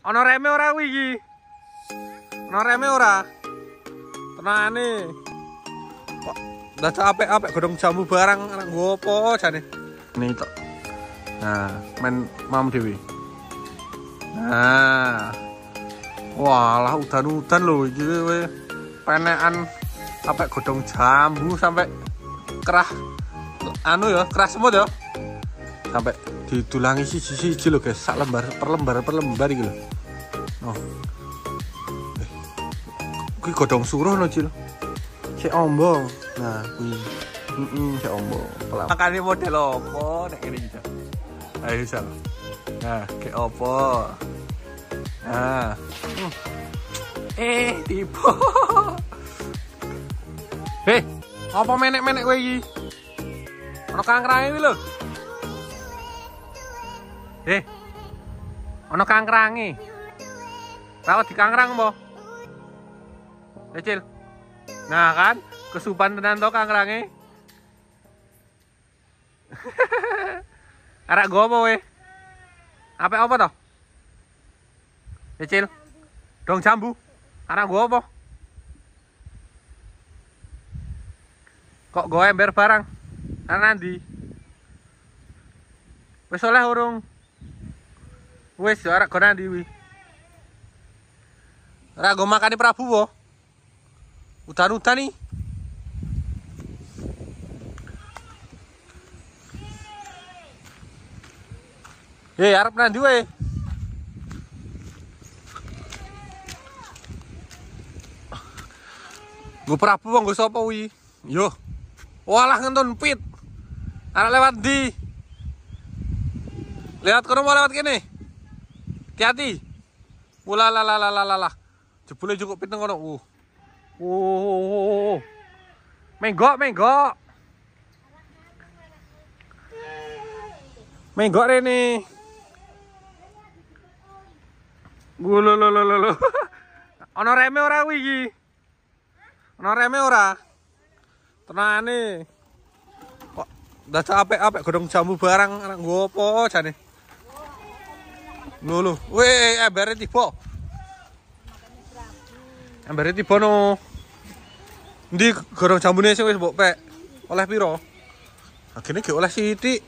Ana reme ora kuwi iki? Ana reme ora? Tenane. Kok dadak apik-apik godhong jambu barang anak nggo apa jane? Ini tok. Nah, main mam dewi. Nah. Walah udan-udan lho iki kowe. Penekan sampai godhong jambu sampai kerah anu ya, kerah semut ya. Sampai didulangi siji-siji lho guys, sak lembar per lembar per lembar iki lho. Oh. Eh. Kuwi godhong suruh no, Cil. Cek ombo. Nah, kuwi. Heeh, cek ombo. Makane model opo nek ngene iki. Ayo sal. Nah, kayak opo. Nah. Hmm. Eh, tiba. Hei, apa menek-menek kowe iki? Ana kangkrange lho. Eh. Ana kangkrange. Rawat di kangkrang apa? Kecil. Nah kan, kesupan tenan to kangkrange. Arak apa weh? Apa apa toh? Kecil. Dong jambu. Arak apa? Kok gue ember barang? Anak nanti. Wis oleh urung. Wis arak gue nanti wi. Arak gue makan di Prabu wo. Udan-udan nih. Hei, arep nanti we. Gue Prabu wong gue sapa wi? Yo. Walah ngentun pit. Arek lewat di. Lihat kono mau lewat kene. Hati-hati. Wala la la la la la. Jebule cukup nang kono. Uh. Uh. Menggok, menggok. Menggok rene. Gulo lo lo lo lo. Ana reme ora kuwi iki? Ana reme ora? Tenane. Kok dadak apik-apik godhong jambu barang anak nggo apa jane? Lho lho. Weh, embere tiba. Embere tiba no. Ndi godhong jambune sing wis mbok pek? Oleh piro? Agene ge oleh sithik.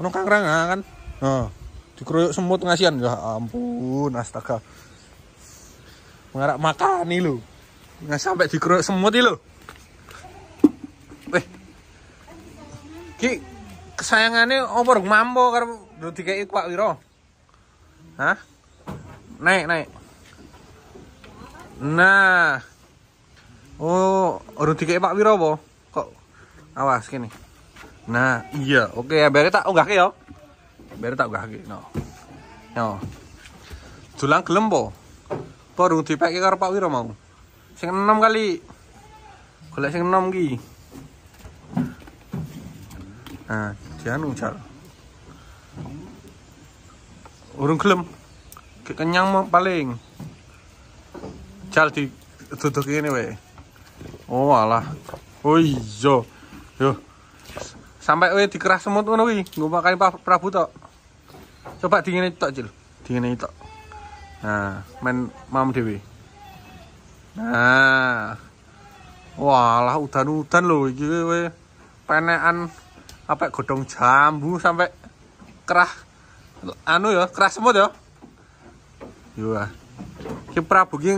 Ono kangkrang ah, kan. Nah dikeroyok semut ngasihan ya ampun astaga mengarak makan nih lo nggak sampai dikeroyok semut nih weh ki kesayangannya apa dong mambo karo do dikei Pak Wiro hah? Naik naik. Nah. Oh urung dikei Pak Wiro apa? Kok awas kini nah iya. Oke ya biar tak unggah ya biar tak gak no. No dulang gelem po. Po rung dipeke karo Pak Wiro mau? Sing enom kali. Golek sing enom ki. Nah dianu jal urung gelem. Kayak kenyang mau paling. Jal di duduk ini we oh alah. Oh iya. Yo. Sampai we dikeras semut ngono kuwi nggo makan Prabu tok. Coba dingin itu cil dingin itu. Nah main mam dewi nah. Walah udan-udan loh iki we penekan apa godhong jambu sampai kerah anu ya kerah semut ya yo ki Prabu ki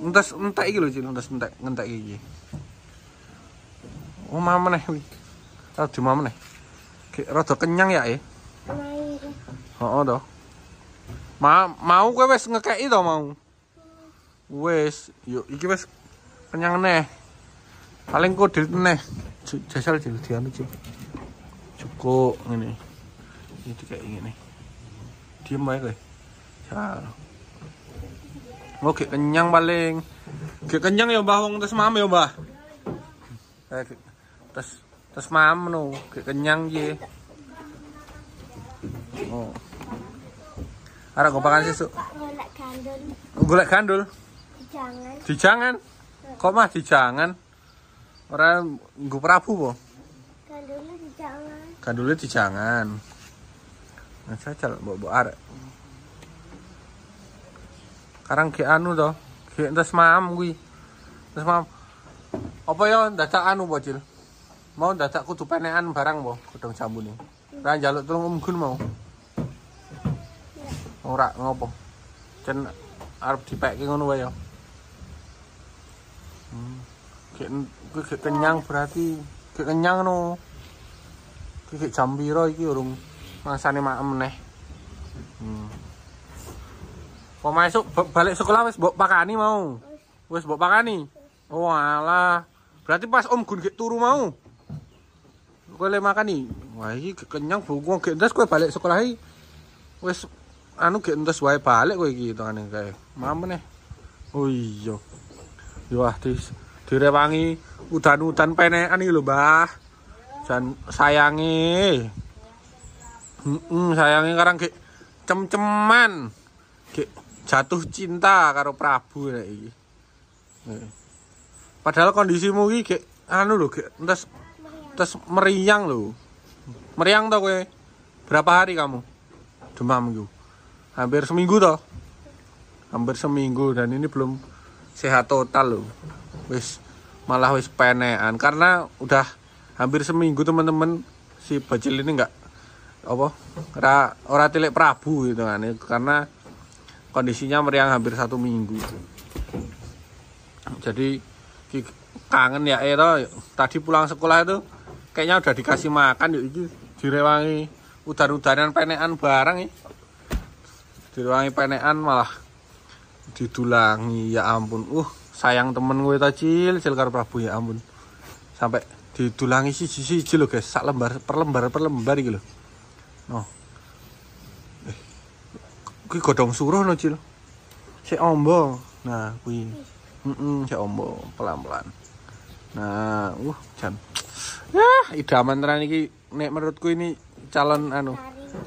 entes entek iki lho cil entes entek ngentek iki oh mama nih Rada cuma meneh. Rada kenyang ya, eh. Heeh toh. Ma mau kowe wis ngekeki to mau. Wis, yuk iki wis kenyang neh. Paling kok neh. Jasal jadi dianu sih. Cukup. Ini kayak ngene. Diem ae kowe. Sal. Oke, kenyang paling. Oke, kenyang ya Mbah wong tes mam ya Mbah. Eh, tes Terus mam no, kayak kenyang ye. Oh. Ara gue pakan susu. Golek gandul. Golek gandul. Jangan. Dijangan. Kok mah dijangan? Orang gue Prabu po. Gandulnya jangan. kadulnya di jangan nah saya jalan bawa bawa arek. Karang ke anu toh ke entes mam gue entes mam. Apa ya data anu bocil mau data kudu penean barang bo kudung jambu nih Ran jaluk tolong om gun mau. Ora ngopo? Cen arep dipek ngono wae ya. Hmm. kenyang berarti kenyang no Iki gek jam piro iki urung mangsane maem meneh. Hmm. Kok masuk ba- balik sekolah wis mbok pakani mau. Wis mbok pakani. Oh. Berarti pas Om Gun gek turu mau. Kowe le makani. Wah iki kenyang bu wong gek endes kowe balik sekolah iki. Wis anu gek endes wae balik kowe iki hitungane kae. Mam meneh. Oh iya. Yo dis direwangi udan-udan penekan iki lho, Mbah. Jan sayangi. Heeh, sayangi karang gek cem-ceman. Gek jatuh cinta karo Prabu nek iki. Eh. Padahal kondisimu iki gek anu lho, gek entes entes meriang lho. Meriang to kowe? Berapa hari kamu? Demam itu. Hampir seminggu toh? Hampir seminggu dan ini belum sehat total loh. Wis malah wis penean karena udah hampir seminggu teman-teman. Si bajil ini enggak apa ora ora tilik Prabu gitu kan. Karena kondisinya meriang hampir satu minggu. Jadi kangen ya itu tadi pulang sekolah itu kayaknya udah dikasih makan yuk iki direwangi udan-udanan penekan barang ya direwangi penekan malah didulangi ya ampun. Uh sayang temen gue tacil cil karo Prabu ya ampun. Sampai didulangi siji siji lho guys. Sak lembar per lembar per lembar iki lho. No. Eh kuwi godhong suruh no cil? Sik ombo. Nah kuwi. Heeh sik ombo pelan-pelan. Nah uh jan ya idaman tenan iki. Nek menurutku ini calon anu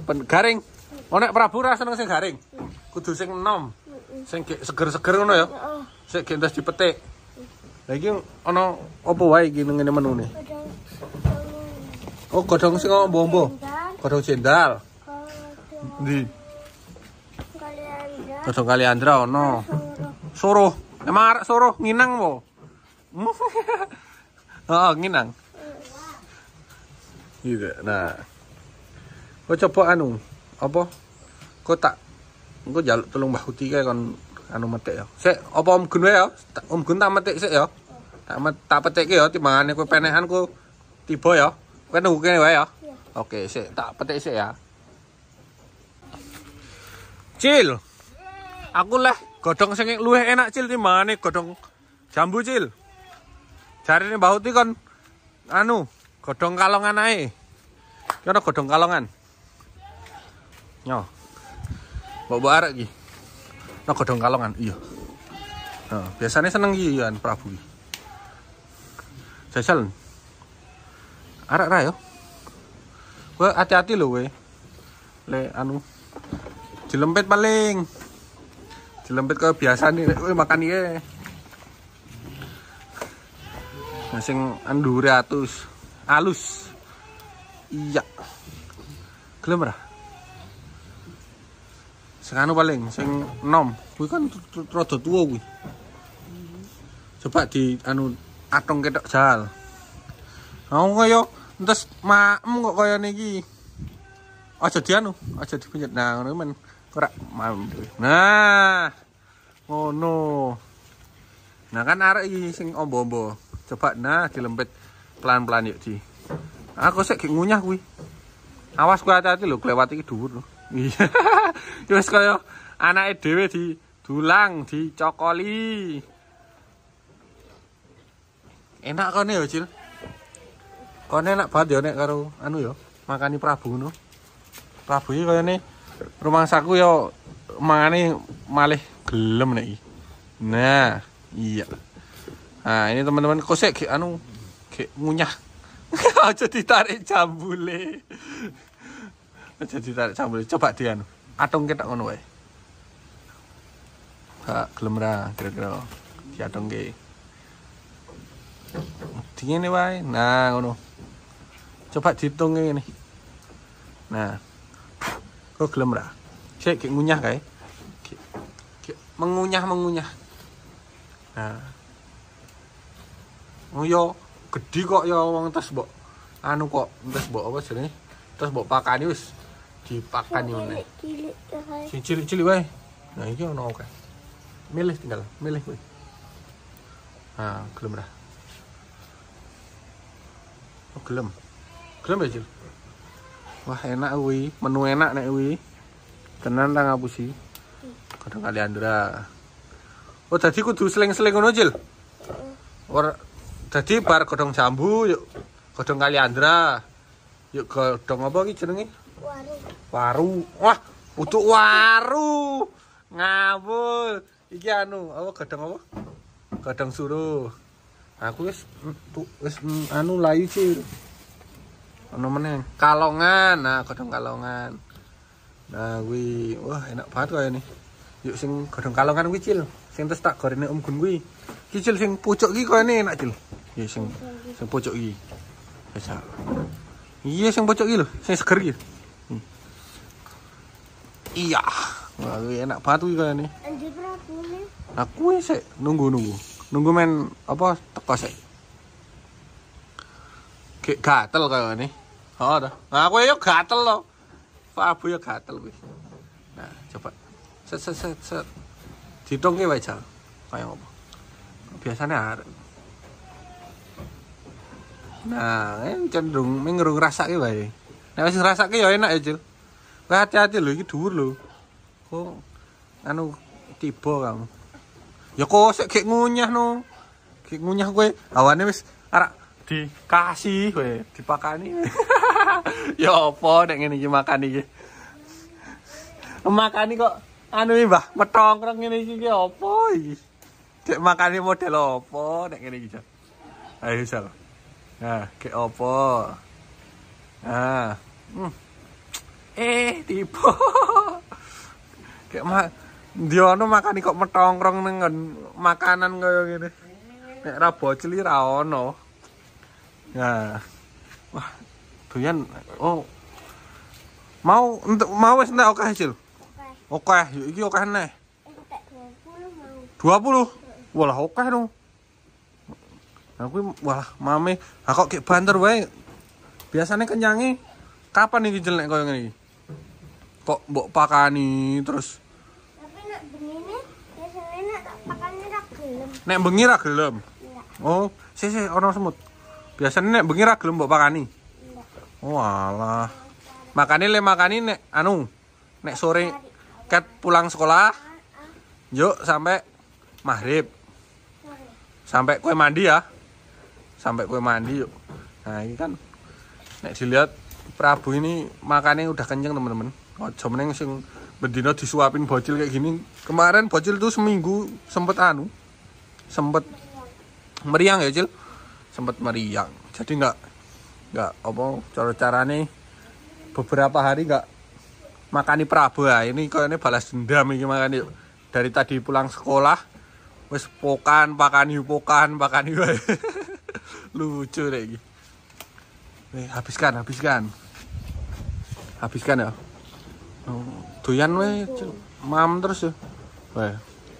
pen garing. Oh nek Prabu ra seneng sing garing. Kudu sing enom. Sing ge- seger-seger ngono ya. Oh, sik ge entas dipetik Iki ana apa wae iki ngene menune? Oh, godhong sing ombo-ombo. dan Godhong jendal. Ndi? dan Godhong kaliandra ono. Suruh. Emang arek suruh nginang po? oh, nginang. Gitu. Nah. Kau coba anu, apa? Kau tak Engko jaluk tolong Mbah Uti kae kon anu metik ya. Sik, apa Om Gun wae ya? Om Gun tak metik sik ya. Tak met, tak petikke ya timbangane kowe penekan ku tiba ya. Kowe nunggu kene wae ya. Iya. Oke, sik tak petik sik ya. Cil. Aku leh godhong sing luwih enak Cil timbangane godhong jambu Cil. Jarine Mbah Uti kon anu, godhong kalongan ae. Ki ana godhong kalongan. Yo. Mbok mbok arek iki. Ana godhong kalongan, iya. Nah, biasanya seneng iki kan Prabu. Jajal. Arek ra yo. Kowe hati-hati lho kowe. Le anu dilempit paling. Dilempit kaya biasa nih, kowe makan iki. Nah, sing andure atus. Alus. Iya. Gelem? Sing anu paling, sing enom. Kuwi kan rada tuwa kuwi. Coba di anu atong ketok jal. Aku kaya entes maem kok kaya niki. Aja di anu, aja dipencet. Nah, ngono men ora maem. Nah. Ngono. Nah kan arek iki sing ombo-ombo. Coba nah dilempit pelan-pelan yuk di. Aku sik ngunyah kuwi. Awas kuwi hati-hati lho, kelewat iki dhuwur. Iya. Wis kaya anake dhewe di dulang, dicokoli. Enak kone ya, Cil. Kone enak banget ya nek karo anu ya, makani Prabu ngono. Prabu iki kayane rumangsaku ya mangane malih gelem nek. Nah, iya. Nah, ini teman-teman gek anu gek ngunyah. Aja ditarik jambule. Aja ditarik jambule. Coba di anu. Atung ketok ngono wae. Gak gelem ra kira-kira diatungke. Dingene wae. Nah, ngono. Coba dihitung ngene. Nah. Kok gelem ra? Sik gek ngunyah kae. Gek- gek mengunyah mengunyah nah oh yo gede kok ya wong terus mbok anu kok terus mbok apa jenenge terus mbok pakani wis Cilik ya kayak. sing cilik-cilik wae. Nah iki ono oke milih tinggal milih kowe. Nah gelem dah. Oh gelem. Gelem ya Cil? Wah enak kuwi. Menu enak nek kuwi. Tenan ta ngapusi? Kadang kali Andra. Oh tadi kudu seling-seling ngono Cil? Ora dadi bar godhong jambu yuk. Godhong kali Andra. Yuk godhong apa iki jenenge Warung. Waru. Wah, untuk waru. Ngawul. Iki anu, apa gadang apa? Gadang suruh. Aku wis tu- wis mm, anu layu cil. Ono meneh. Kalongan. Nah, gadang kalongan. Nah, kuwi wah enak banget kaya ini. Yuk sing gadang kalongan kuwi cil. Sing terus tak gorene Om Gun kuwi. Iki cil sing pucuk iki kaya ini enak cil. Ya sing sing pucuk iki. Iya sing pucuk iki lho, sing seger iki. Iya. Wah, enak kayane. Anjir Prabu nih. Aku wis sik nunggu-nunggu. Nunggu men apa teko sik. Kayak gatel kayane. Oh, dah. Nah, aku yo gatel loh. Prabu yo gatel kuwi. Nah, coba. Set set set set. Ditongke wae jal. Kayak apa? Biasanya arek. Nah, ini cenderung mengerung ngrasake wae. Nek wis ngrasake ya enak ya, Jil. Kowe hati-hati lho iki dhuwur lho. Kok anu tiba kamu. Ya kok sik gek ngunyah no. Gek ngunyah kowe awane wis arek dikasih kowe dipakani. ya apa nek ngene iki makan iki. Makani kok anu iki, Mbah, metongkrong ngene iki ki apa iki? Cek makani model apa nek ngene iki? Ayo, Jal. Nah, kayak apa? Nah. Hmm. Eh, tiba. kayak mak Diono makani kok metongkrong nggon makanan kaya ngene. Nek ra bocil ra ono. Nah. Wah, doyan oh. Mau untuk mau wis entek oke hasil. Oke. Oke, yuk iki oke neh. 20 mau. 20. Walah oke dong. Aku wah mame, kok kayak banter wae. Biasanya kenyangi kapan iki jelek koyo ngene iki? Kok mbok pakani terus Tapi nak begini biasanya tak tak gelem. nek bengi ra gelem. Enggak. Oh, si si ono semut. Biasanya nek bengi ra gelem mbok pakani. Enggak. Oh alah. Makane le makani nek anu nek sore ket pulang sekolah yuk sampai maghrib sampai kue mandi ya sampai kue mandi yuk nah ini kan nek dilihat Prabu ini makannya udah kenceng temen-temen ojo meneng sing bendino disuapin bocil kayak gini. Kemarin bocil tuh seminggu sempet anu sempet meriang ya cil? Sempet meriang. Jadi nggak nggak apa cara carane beberapa hari nggak makani Prabu. Ya ini kayaknya balas dendam ini makanya. Dari tadi pulang sekolah wis pokan pakani pokan pakani wae lucu deh eh, habiskan habiskan. Habiskan ya oh, doyan Cil. mam terus ya wae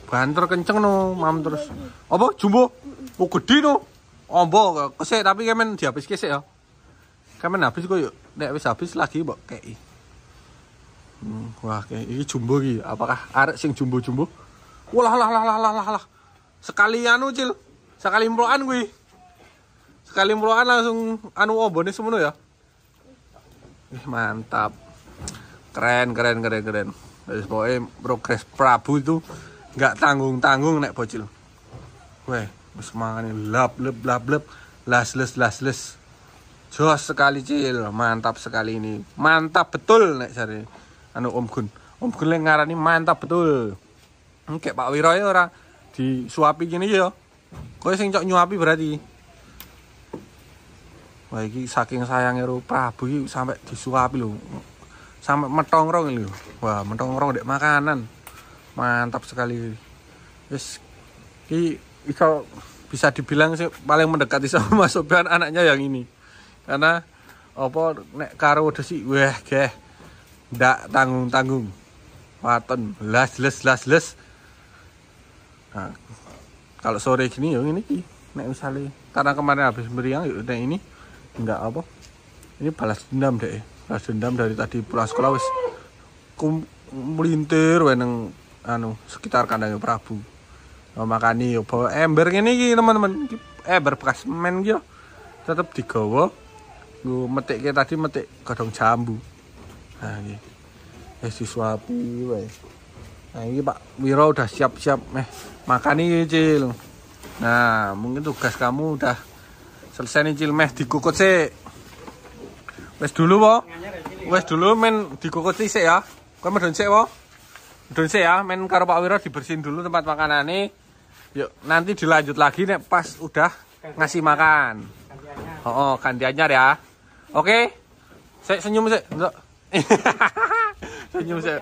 banter kenceng no mam terus apa jumbo oh gede no ombo kesek tapi kemen dihabis kesek ya kemen habis kok yuk nek wis habis lagi mbok kei Hmm, wah kayak ini jumbo iki. Apakah arek sing jumbo-jumbo? Walah lah lah lah lah lah lah. Sekali anu cil, sekali mlokan kuwi. Sekali mlokan langsung anu ombone semono ya. Ih mantap. Keren keren keren keren. Wis pokoke progres Prabu itu nggak tanggung-tanggung nek bocil. Weh, wis mangane lap lep lap lep las les las les. Jos sekali cil, mantap sekali ini. Mantap betul nek jare anu Om Gun. Om Gun le ngarani mantap betul. Kayak Pak Wiro ya ora disuapi gini ya. Kowe sing cok nyuapi berarti. Wah iki saking sayangnya Prabu iki sampai disuapi lho. Sampai metongrong lho. Wah, metongrong dek makanan. Mantap sekali. Wis iki iso bisa dibilang sih paling mendekati sama Mas Sofian anaknya yang ini. Karena apa nek karo desi wah geh ndak tanggung-tanggung. Waton las les las les. nah, kalau sore gini ya ini ki nek misalnya karena kemarin habis meriang yuk nek ini enggak apa ini balas dendam deh balas dendam dari tadi pulang sekolah wis kum melintir weneng anu sekitar kandangnya Prabu. Oh, makani yo bawa ember ini ki teman-teman. Iki ember bekas semen ki yo tetep digawa metik tadi metik godong jambu. Nah iki. Wis disuapi wae. Nah ini Pak Wiro udah siap-siap. Meh makan nih Cil. Nah mungkin tugas kamu udah selesai nih Cil. Meh dikukut sih wes dulu wo. Wes dulu men dikukut sih ya. Kau medun sih wo? Medun sih ya. Men karo Pak Wiro dibersihin dulu tempat makanan nih yuk nanti dilanjut lagi nih pas udah ngasih makan. Oh, oh gantiannya ya. Oke? Saya senyum Nduk. senyum sih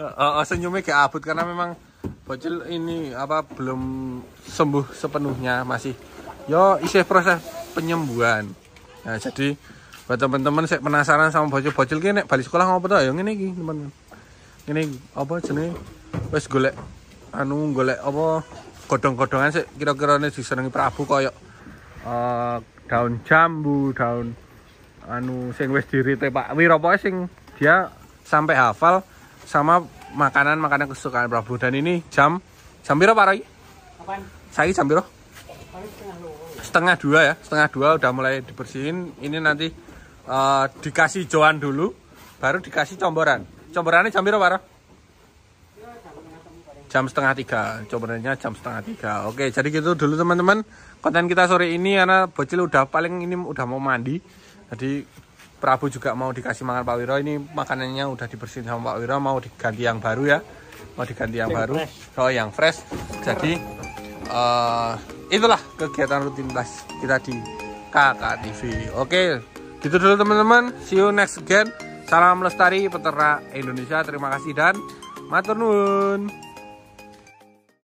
oh, oh, senyumnya kayak abut karena memang bocil ini apa belum sembuh sepenuhnya masih. Yo isi proses penyembuhan. Nah jadi buat teman-teman saya penasaran sama bocil-bocil gini balik sekolah ngapa tuh ya ini gini teman ini apa jenis wes golek anu golek apa godong-godongan sih kira-kira ini disenengi Prabu koyok eh, daun jambu daun anu sing wis dirite Pak Wiro sing dia sampai hafal sama makanan-makanan kesukaan Prabu dan ini jam jam piro Pak Roy? Apaan? Saya jam piro? Dua. Setengah dua ya, setengah dua udah mulai dibersihin. Ini nanti eh, dikasih joan dulu, baru dikasih comboran. Comborannya jam Roy? jam setengah tiga. Cobaannya jam setengah tiga. Oke jadi gitu dulu teman-teman. Konten kita sore ini karena bocil udah paling ini udah mau mandi. Jadi Prabu juga mau dikasih makan Pak Wiro. Ini makanannya udah dibersihin sama Pak Wiro. Mau diganti yang baru ya. Mau diganti yang Yang baru. fresh. oh yang fresh. Jadi eh, itulah kegiatan rutinitas kita di Kakak TV oke gitu dulu teman-teman. See you next again. Salam lestari peternak Indonesia. Terima kasih dan matur